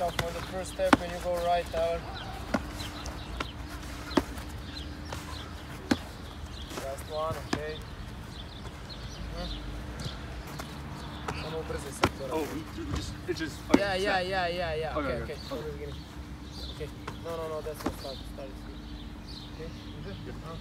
watch out for the first step when you go right, Tyler. Last one, okay. Hmm. Samo se. Oh, just, it just. Yeah, yeah, yeah, yeah, yeah. Okay, Okay, okay, okay. Okay. No, no, no, that's not start. Start is good. Okay. Easy? Huh?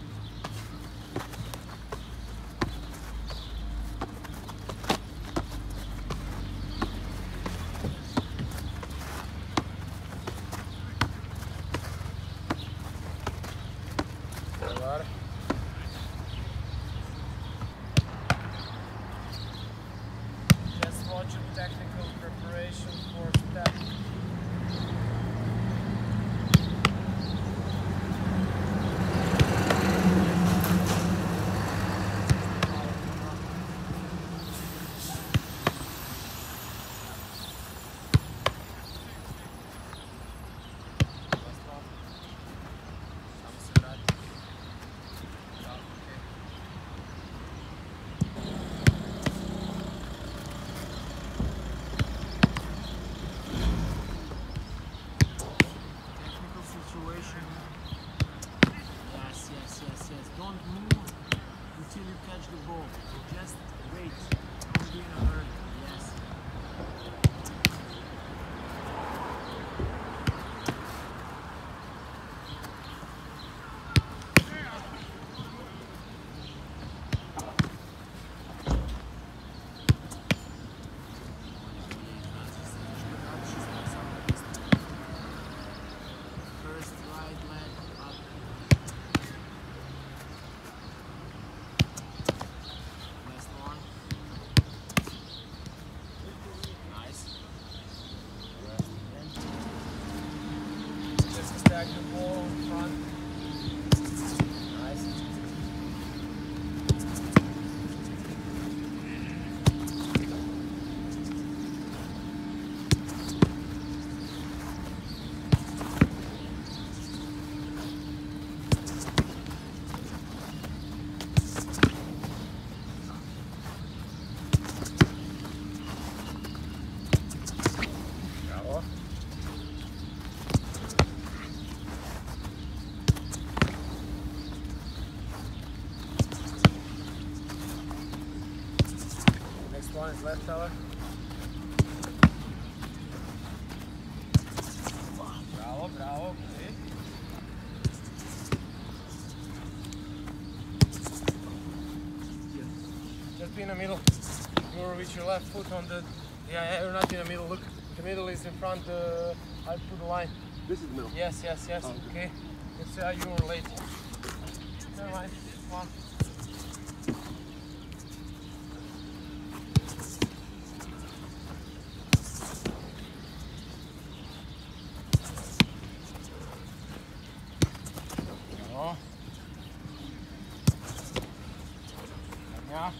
Left color. Bravo, bravo. Okay. Just be in the middle. You're with your left foot on the. Yeah, yeah, you're not in the middle. Look, the middle is in front. Uh, I put the line. This is the middle. Yes, yes, yes. Oh, okay. Let's say you were late. Never mind. One. No. Ja.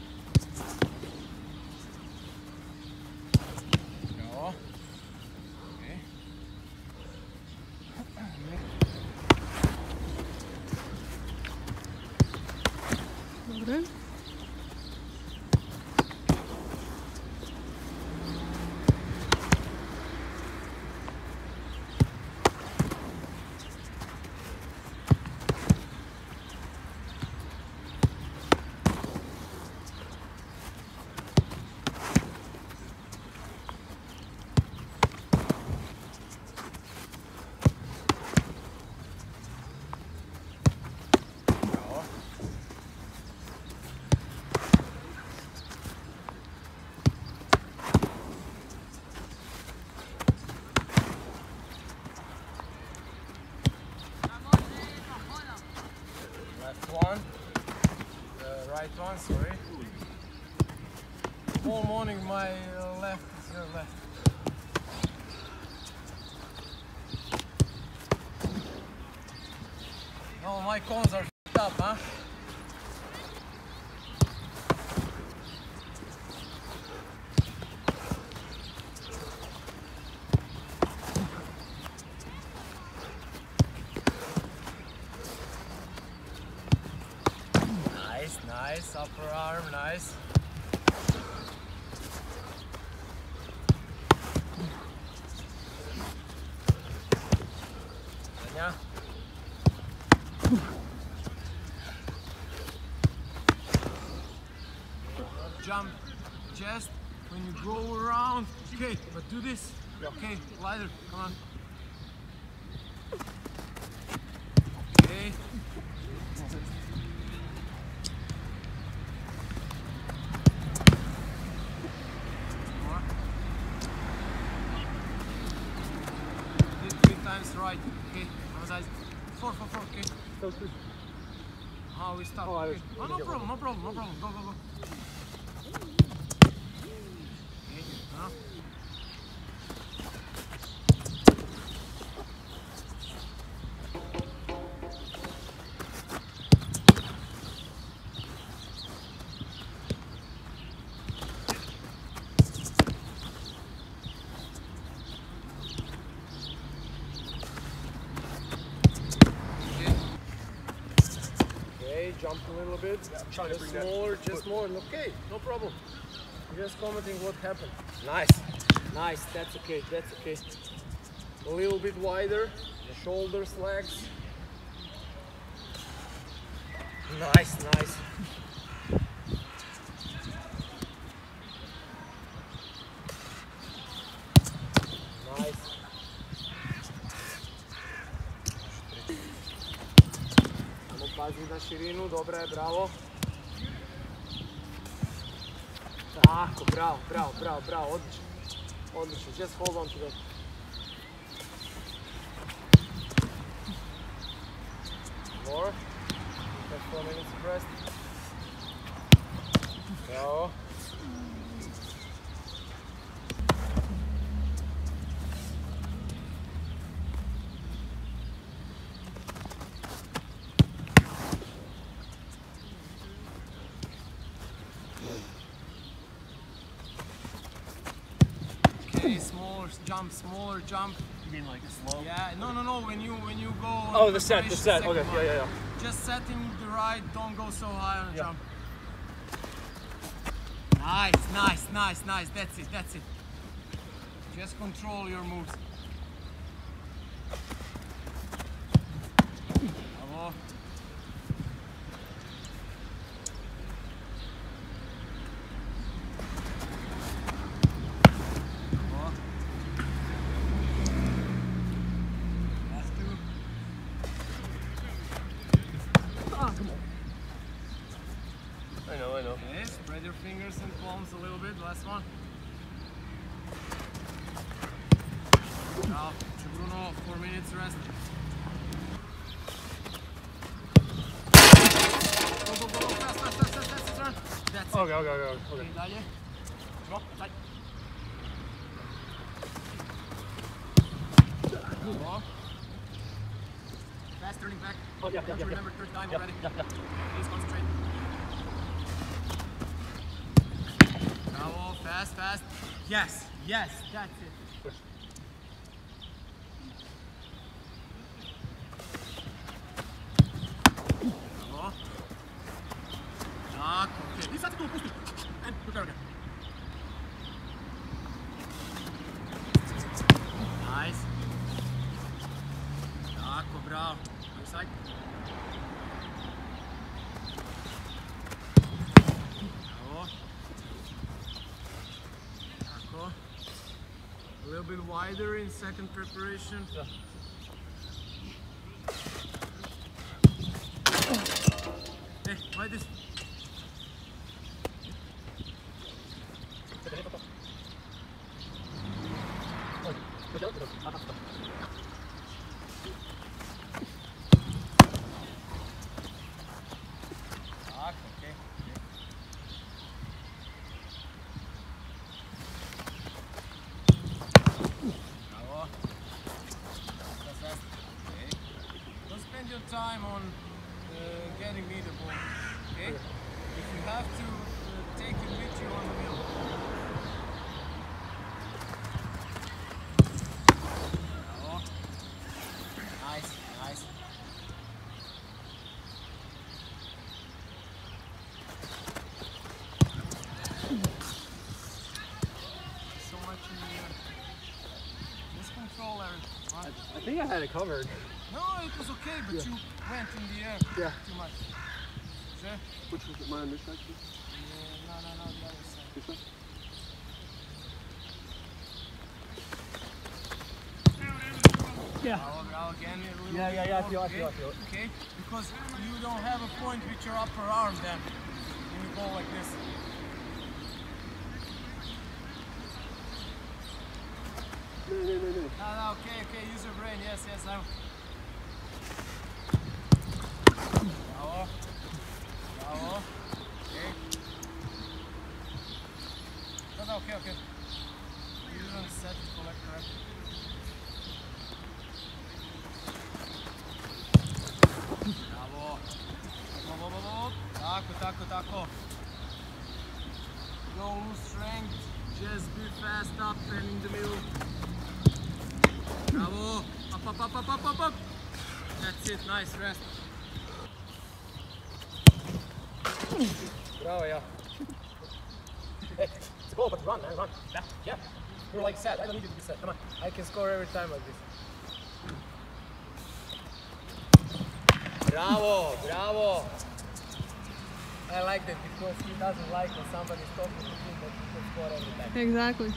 No. Okay children. Right one, sorry. All morning my uh, left is your left. No, my cones are up, huh? nice, upper arm, nice. Yeah. Jump just when you go around. Okay, but do this. Okay, lighter, come on. Four. Okay. That was good. Oh, we stop. Oh, I was- okay. oh no problem, no problem, no problem. Go, go, go. Okay. Jump a little bit. trying to just bring that more, foot. just more. Okay, no problem. Just commenting what happened. Nice, nice. That's okay. That's okay. A little bit wider. The shoulders, legs. Nice. Nice. Pazi na širinu, dobra je, bravo. Tako, bravo, bravo, bravo, bravo, odlično. Odlično, just hold on to that. More. Just four minutes rest. Bravo. Jump, smaller jump. You mean like slow? Yeah, no, no, no. When you when you go. Oh, the set, the set. Okay, one, yeah, yeah, yeah. Just setting the right. Don't go so high on the Yeah. jump. Nice, nice, nice, nice. That's it. That's it. Just control your moves. Bravo. Bravo. Last two. I know, I know. Okay, spread your fingers and palms a little bit. Last one. Now, to Bruno, four minutes rest. Go, go, go, go, fast, fast, fast, fast, fast, turn. That's okay, it. Okay, okay, okay, okay. Dalje. Drop, tight. Bravo. Fast turning back. Oh, yeah, yeah, yeah, yeah. remember third time Yeah, already? yeah, yeah. Please concentrate. Bravo, fast, fast. Yes, yes, that's it. And again. Nice. Tako, Bravo. Tako. A little bit wider in second preparation. Yeah. Hey, why this? Tak, okej. Bravo. Fast, fast. Okay. Don't spend your time on uh, getting me the ball. Okay? If you have to, uh, take it with you on the wheel. Bravo. Nice, nice. So much in the air. Just control everything. right? I had it covered. No, it was okay, but Yeah. you went in the air Yeah. too much. Sure? Which was my on this side? too? Yeah, no, no, no, the other side. Yeah. Bravo, bravo, again. a little Yeah, yeah, yeah, I feel- I okay? feel- I feel it. Okay, because you don't have a point with your upper arm then. When you go like this. No, no, no, no. No, okay, okay, use your brain. Yes, yes, I'm. Bravo. Bravo. Okay. No, no, okay, okay. You didn't set it correct, correct. Bravo. Go, go. Tako, tako, tako. Don't strength. Just be fast up and in the middle. Bravo. Up, up, up, up, up, up, up. That's it. Nice rest. Bravo, yeah. Hey, it's a goal, but run, man, run. Yeah, yeah. You're like set. I don't need you to be set. Come on. I can score every time like this. Bravo, bravo. I like that because he doesn't like when somebody's talking to him that he can score every time. Exactly.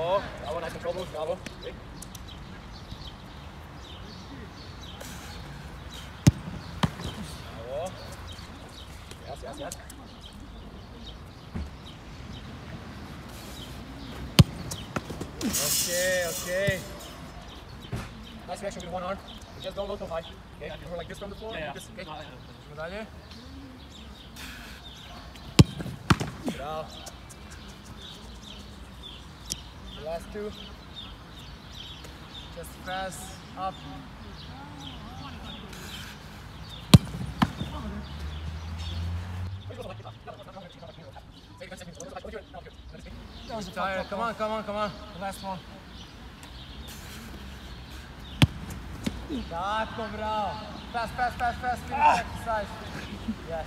Bravo. Bravo, nice control moves. Bravo. Hey. Bravo. Yes, yes, yes. Okay, okay. Nice connection with one arm. Just don't go too high. Okay, you go like this from the floor. Yeah, like this. Okay. Idemo dalje. Bravo. The last two. Just fast up. Tired. Come on, come on, come on. The last one. Tako, bravo. Fast, fast, fast, fast. Finish Ah. exercise. Yes.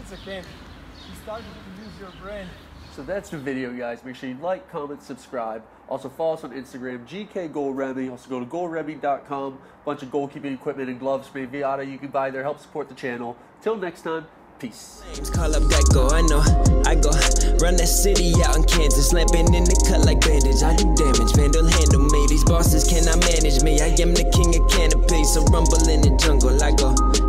It's a okay. You started to use your brain. So that's the video, guys. Make sure you like, comment, subscribe. Also follow us on Instagram, GK Goluremi. Also go to goluremi.com. Bunch of goalkeeping equipment and gloves made Viata you can buy there. Help support the channel. Till next time, peace. Call up Geico, I know, I go Run that city out in Kansas Lamping in the cut like bandage I do damage, Vandal handle me These bosses cannot manage me I am the king of canopy So rumble in the jungle, I go